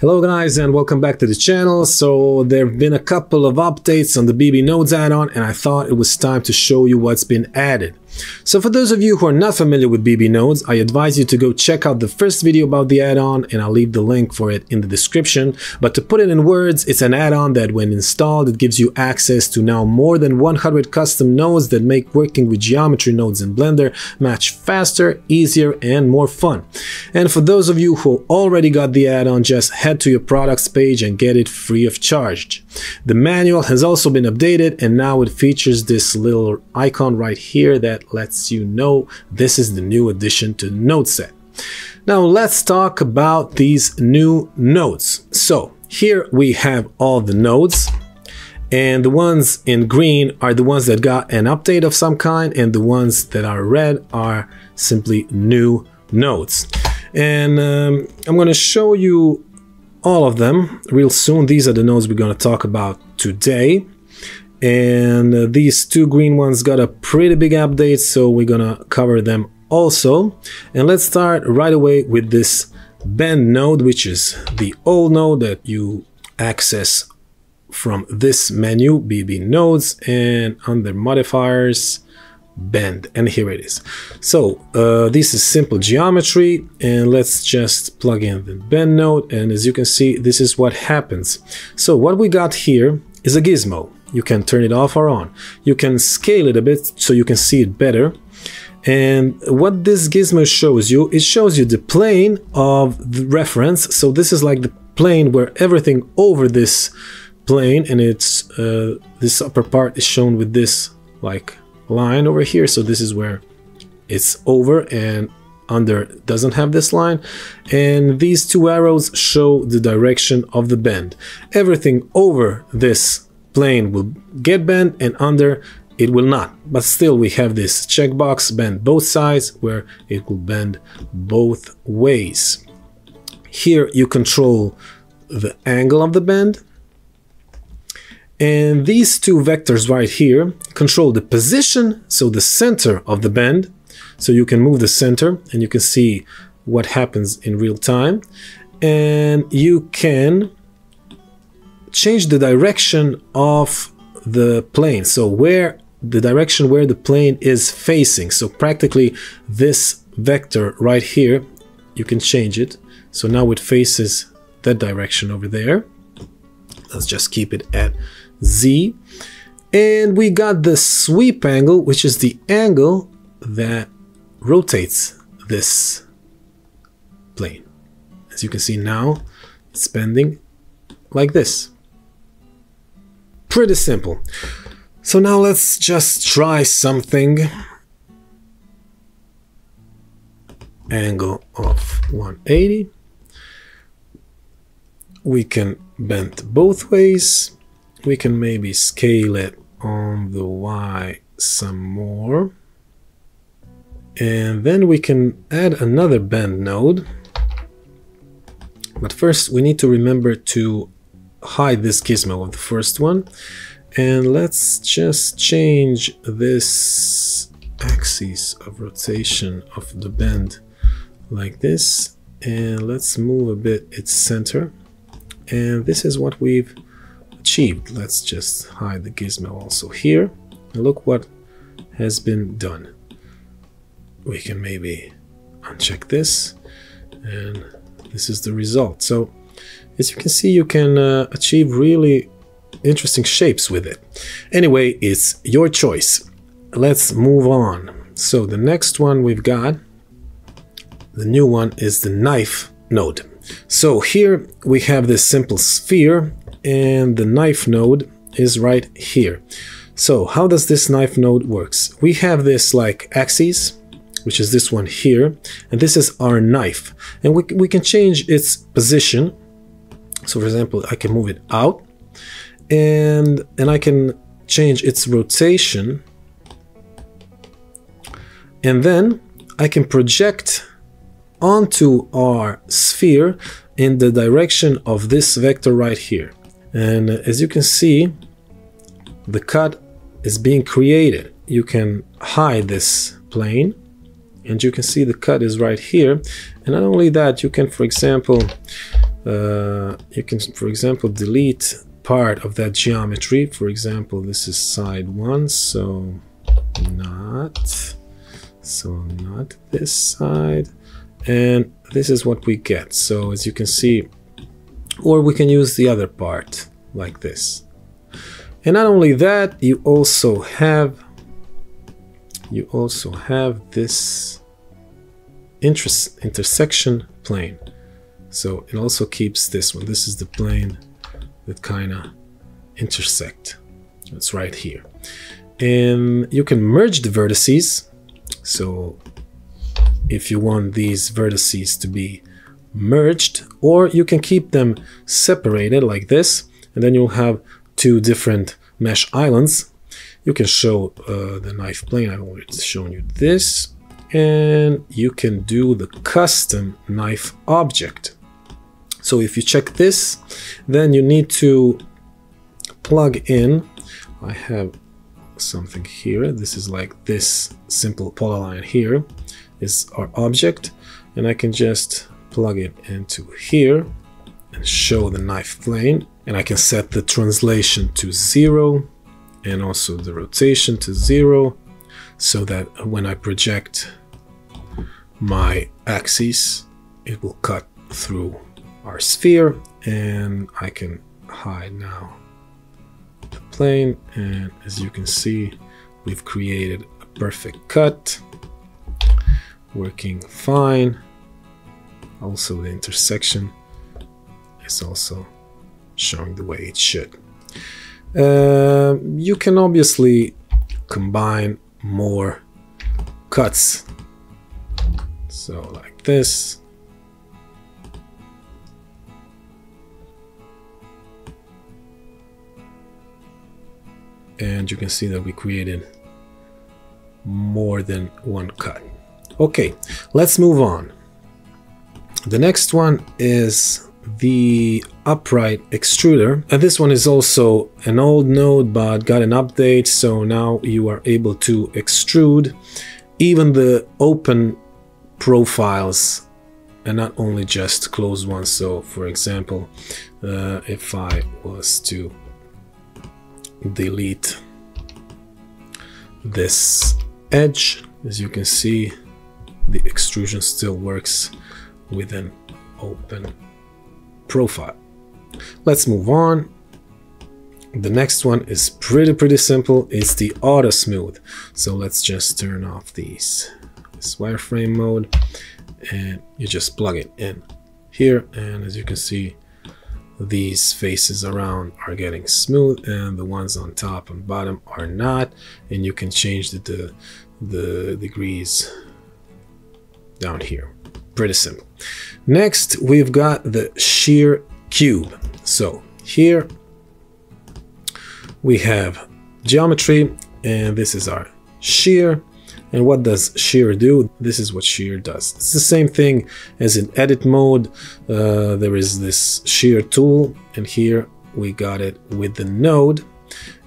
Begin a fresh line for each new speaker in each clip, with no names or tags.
Hello guys and welcome back to the channel. So there have been a couple of updates on the BB Nodes add-on and I thought it was time to show you what's been added. So for those of you who are not familiar with BB Nodes, I advise you to go check out the first video about the add-on and I'll leave the link for it in the description. But to put it in words, it's an add-on that when installed, it gives you access to now more than 100 custom nodes that make working with geometry nodes in Blender much faster, easier, and more fun. And for those of you who already got the add-on, just head to your products page and get it free of charge. The manual has also been updated and now it features this little icon right here that lets you know this is the new addition to the node set. Now let's talk about these new nodes. So here we have all the nodes and the ones in green are the ones that got an update of some kind and the ones that are red are simply new nodes. And um, I'm going to show you all of them real soon. These are the nodes we're going to talk about today and uh, these two green ones got a pretty big update so we're gonna cover them also. And let's start right away with this bend node which is the old node that you access from this menu bb nodes and under modifiers bend and here it is. So uh, this is simple geometry and let's just plug in the bend node. And as you can see this is what happens. So what we got here is a gizmo you can turn it off or on. You can scale it a bit so you can see it better. And what this gizmo shows you, it shows you the plane of the reference. So this is like the plane where everything over this plane and it's uh, this upper part is shown with this like line over here. So this is where it's over and under doesn't have this line and these two arrows show the direction of the bend everything over this plane will get bent and under it will not. But still we have this checkbox bend both sides where it will bend both ways. Here you control the angle of the bend. And these two vectors right here control the position, so the center of the bend. So you can move the center and you can see what happens in real time. And you can change the direction of the plane. So where the direction where the plane is facing. So practically this vector right here, you can change it. So now it faces that direction over there. Let's just keep it at Z. And we got the sweep angle, which is the angle that rotates this plane. As you can see now, it's bending like this. Pretty simple. So now let's just try something. Angle of 180. We can bend both ways. We can maybe scale it on the Y some more. And then we can add another bend node. But first we need to remember to hide this gizmo of the first one. And let's just change this axis of rotation of the bend like this. And let's move a bit its center. And this is what we've achieved. Let's just hide the gizmo also here. And look what has been done. We can maybe uncheck this. And this is the result. So as you can see, you can uh, achieve really interesting shapes with it. Anyway, it's your choice. Let's move on. So the next one we've got, the new one is the knife node. So here we have this simple sphere and the knife node is right here. So how does this knife node works? We have this like axis, which is this one here, and this is our knife. And we, we can change its position so for example, I can move it out and, and I can change its rotation. And then I can project onto our sphere in the direction of this vector right here. And as you can see, the cut is being created. You can hide this plane and you can see the cut is right here. And not only that, you can, for example, uh, you can, for example, delete part of that geometry. For example, this is side one, so not, so not this side. And this is what we get. So as you can see, or we can use the other part like this. And not only that, you also have you also have this interest intersection plane. So it also keeps this one. This is the plane that kind of intersect. It's right here. And you can merge the vertices. So if you want these vertices to be merged, or you can keep them separated like this, and then you'll have two different mesh islands. You can show uh, the knife plane. I've already shown you this. And you can do the custom knife object. So if you check this, then you need to plug in. I have something here. This is like this simple polyline here is our object. And I can just plug it into here and show the knife plane. And I can set the translation to zero and also the rotation to zero so that when I project my axis, it will cut through our sphere and I can hide now. The plane and as you can see we've created a perfect cut. Working fine. Also the intersection is also showing the way it should. Uh, you can obviously combine more cuts. So like this and you can see that we created more than one cut. Okay let's move on. The next one is the upright extruder. And this one is also an old node but got an update so now you are able to extrude even the open profiles and not only just closed ones. So for example uh, if I was to delete this edge. As you can see the extrusion still works with an open profile. Let's move on. The next one is pretty pretty simple. It's the auto smooth so let's just turn off these this wireframe mode and you just plug it in here. And as you can see these faces around are getting smooth and the ones on top and bottom are not. And you can change the, the, the degrees down here. Pretty simple. Next we've got the shear cube. So here we have geometry and this is our shear and what does shear do? This is what shear does. It's the same thing as in edit mode. Uh, there is this shear tool and here we got it with the node.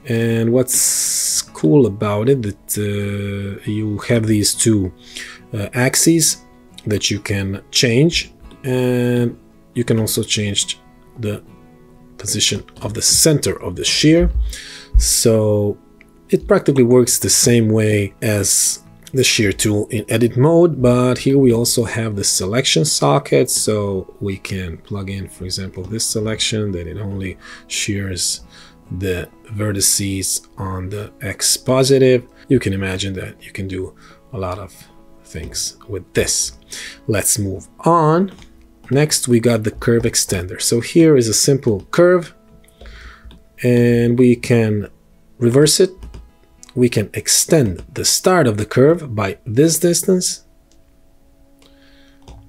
And what's cool about it that uh, you have these two uh, axes that you can change and you can also change the position of the center of the shear. So it practically works the same way as the shear tool in edit mode, but here we also have the selection socket, so we can plug in, for example, this selection that it only shears the vertices on the X positive. You can imagine that you can do a lot of things with this. Let's move on. Next, we got the curve extender. So here is a simple curve and we can reverse it we can extend the start of the curve by this distance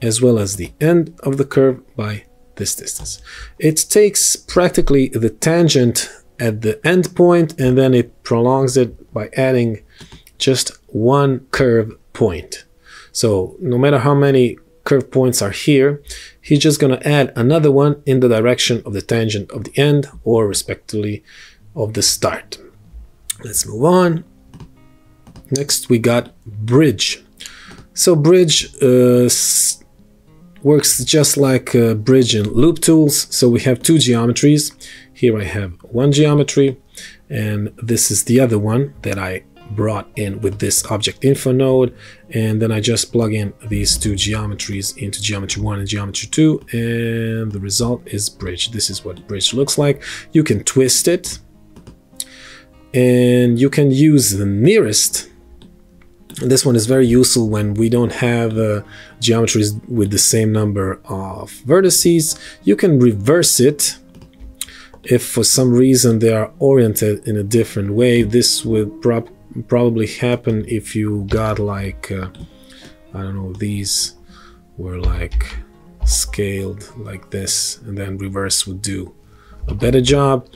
as well as the end of the curve by this distance. It takes practically the tangent at the end point and then it prolongs it by adding just one curve point. So no matter how many curve points are here, he's just going to add another one in the direction of the tangent of the end or respectively of the start. Let's move on. Next, we got bridge. So bridge uh, works just like uh, bridge and loop tools. So we have two geometries. Here I have one geometry and this is the other one that I brought in with this object info node and then I just plug in these two geometries into geometry 1 and geometry 2 and the result is bridge this is what bridge looks like you can twist it and you can use the nearest. This one is very useful when we don't have uh, geometries with the same number of vertices. You can reverse it if for some reason they are oriented in a different way. This would prob probably happen if you got like uh, I don't know these were like scaled like this and then reverse would do a better job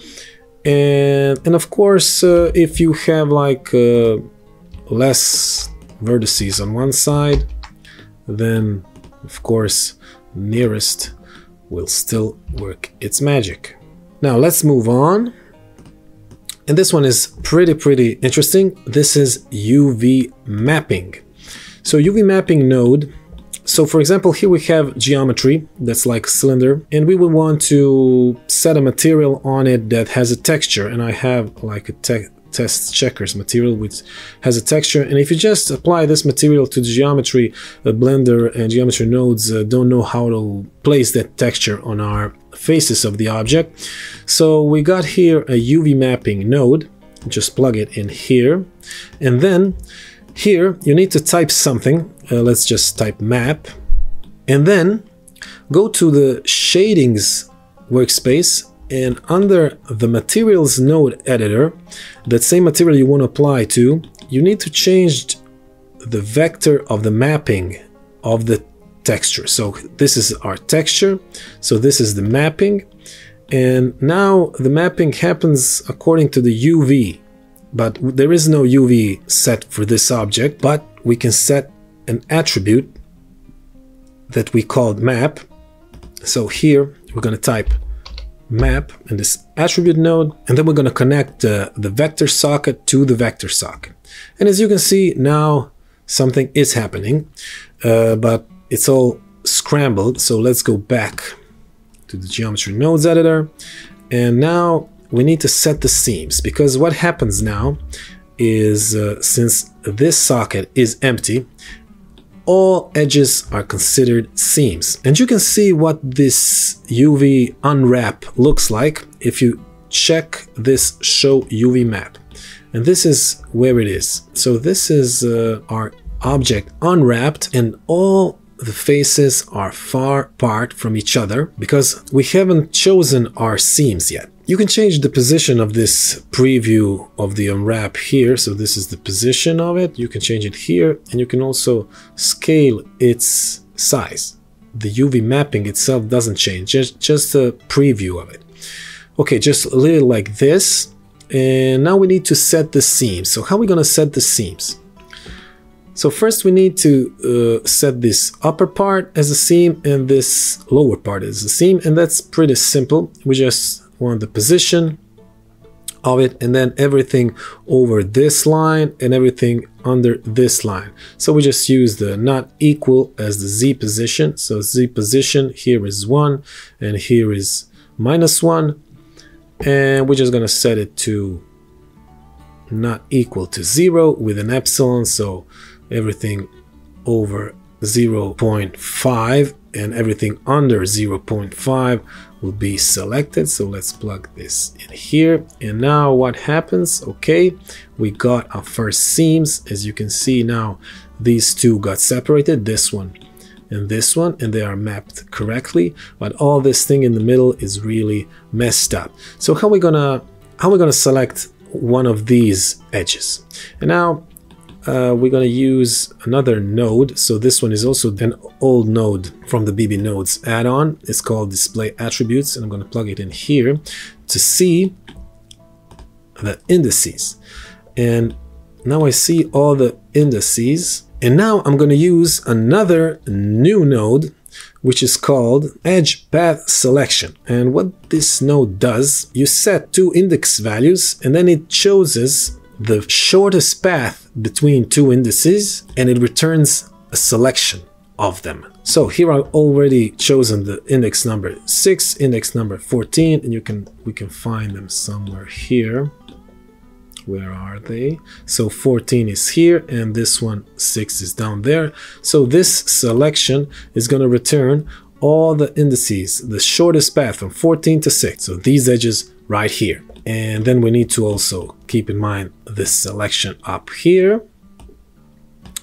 and and of course uh, if you have like uh, less vertices on one side then of course nearest will still work its magic now let's move on and this one is pretty, pretty interesting. This is UV mapping. So UV mapping node. So for example, here we have geometry that's like cylinder and we will want to set a material on it that has a texture and I have like a te test checkers material which has a texture and if you just apply this material to the geometry blender and geometry nodes uh, don't know how to place that texture on our faces of the object. So we got here a UV mapping node, just plug it in here. And then here you need to type something. Uh, let's just type map. And then go to the shadings workspace and under the materials node editor, that same material you want to apply to, you need to change the vector of the mapping of the texture. So this is our texture. So this is the mapping. And now the mapping happens according to the UV, but there is no UV set for this object, but we can set an attribute that we called map. So here we're going to type map in this attribute node, and then we're going to connect uh, the vector socket to the vector socket. And as you can see, now something is happening, uh, but it's all scrambled. So let's go back to the geometry nodes editor. And now we need to set the seams because what happens now is uh, since this socket is empty, all edges are considered seams. And you can see what this UV unwrap looks like if you check this show UV map. And this is where it is. So this is uh, our object unwrapped and all the faces are far apart from each other because we haven't chosen our seams yet. You can change the position of this preview of the unwrap here. So this is the position of it. You can change it here and you can also scale its size. The UV mapping itself doesn't change, just, just a preview of it. Okay, just a little like this. And now we need to set the seams. So how are we going to set the seams? So first we need to uh, set this upper part as a seam and this lower part as a seam and that's pretty simple. We just want the position of it and then everything over this line and everything under this line. So we just use the not equal as the Z position. So Z position here is 1 and here is minus 1 and we're just going to set it to not equal to 0 with an epsilon. So everything over 0.5 and everything under 0.5 will be selected. So let's plug this in here. And now what happens? Okay we got our first seams. As you can see now these two got separated this one and this one and they are mapped correctly. But all this thing in the middle is really messed up. So how are we gonna how are we gonna select one of these edges? And now uh, we're going to use another node. So this one is also an old node from the BB Nodes add-on. It's called Display Attributes, and I'm going to plug it in here to see the indices. And now I see all the indices. And now I'm going to use another new node which is called Edge Path Selection. And what this node does, you set two index values and then it chooses the shortest path between two indices and it returns a selection of them. So here I've already chosen the index number 6, index number 14, and you can we can find them somewhere here. Where are they? So 14 is here, and this one 6 is down there. So this selection is going to return all the indices, the shortest path from 14 to 6. So these edges right here. And then we need to also keep in mind this selection up here.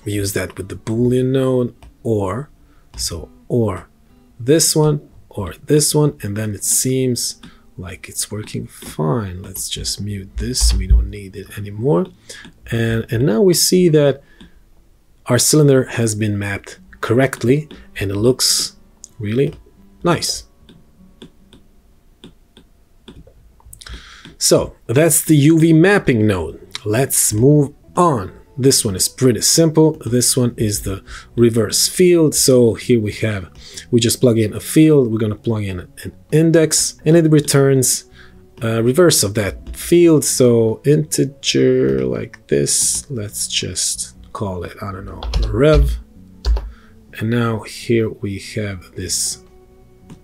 We use that with the Boolean node or so or this one or this one and then it seems like it's working fine. Let's just mute this. We don't need it anymore. And and now we see that our cylinder has been mapped correctly and it looks really nice so that's the UV mapping node let's move on this one is pretty simple. This one is the reverse field. So here we have, we just plug in a field. We're going to plug in an index and it returns a reverse of that field. So integer like this, let's just call it, I don't know, rev. And now here we have this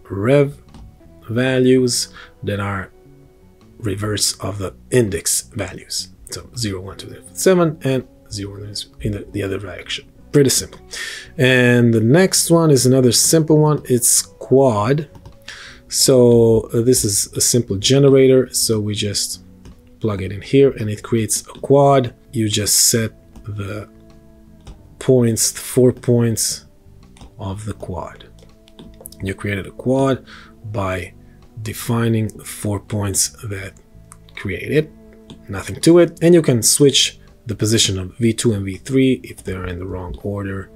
rev values that are reverse of the index values. So 0, 1, 2, 3, 7, and 0 in the, the other direction. Pretty simple. And the next one is another simple one. It's quad. So uh, this is a simple generator. So we just plug it in here and it creates a quad. You just set the points, four points of the quad. You created a quad by defining four points that create it. Nothing to it. And you can switch the position of v2 and v3 if they're in the wrong order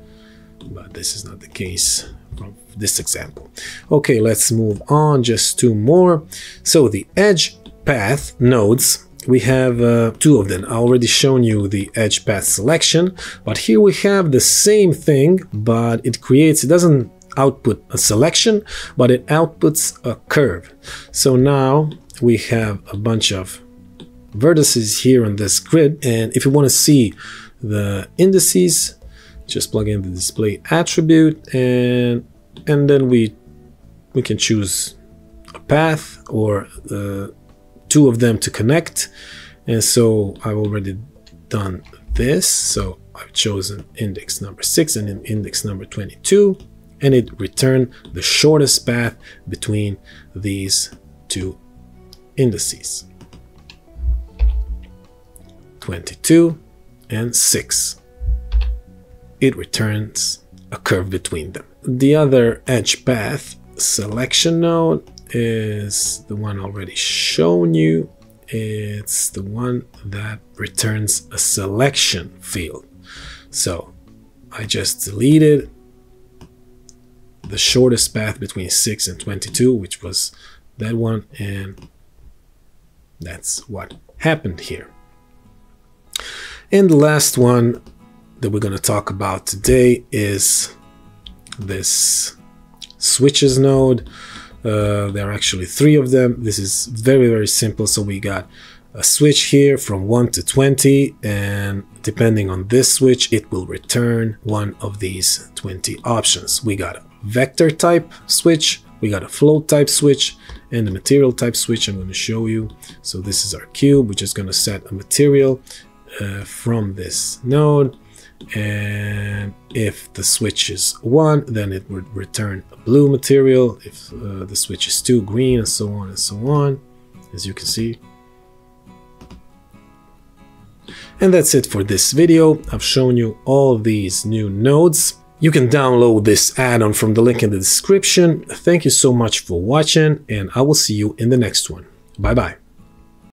but this is not the case from this example okay let's move on just two more so the edge path nodes we have uh, two of them I already shown you the edge path selection but here we have the same thing but it creates it doesn't output a selection but it outputs a curve so now we have a bunch of vertices here on this grid. And if you want to see the indices, just plug in the display attribute and and then we we can choose a path or uh, two of them to connect. And so I've already done this. So I've chosen index number six and index number 22 and it returned the shortest path between these two indices. 22, and 6. It returns a curve between them. The other edge path selection node is the one already shown you. It's the one that returns a selection field. So I just deleted the shortest path between 6 and 22, which was that one, and that's what happened here. And the last one that we're going to talk about today is this switches node. Uh, there are actually three of them. This is very, very simple. So we got a switch here from 1 to 20 and depending on this switch it will return one of these 20 options. We got vector type switch, we got a float type switch and a material type switch I'm going to show you. So this is our cube, we're just going to set a material uh, from this node. And if the switch is 1 then it would return a blue material. If uh, the switch is 2 green and so on and so on as you can see. And that's it for this video. I've shown you all these new nodes you can download this add-on from the link in the description. Thank you so much for watching and I will see you in the next one. Bye bye